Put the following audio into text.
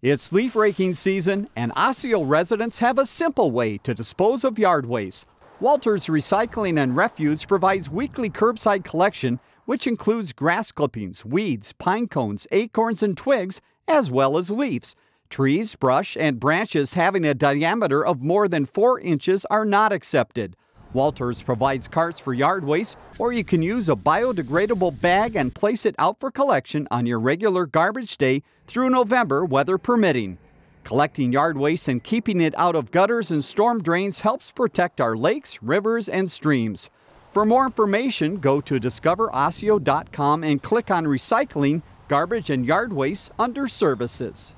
It's leaf raking season, and Osseo residents have a simple way to dispose of yard waste. Walters Recycling and Refuse provides weekly curbside collection, which includes grass clippings, weeds, pine cones, acorns, and twigs, as well as leaves. Trees, brush, and branches having a diameter of more than 4 inches are not accepted. Walters provides carts for yard waste, or you can use a biodegradable bag and place it out for collection on your regular garbage day through November, weather permitting. Collecting yard waste and keeping it out of gutters and storm drains helps protect our lakes, rivers, and streams. For more information, go to discoverosseo.com and click on Recycling, Garbage, and Yard Waste under Services.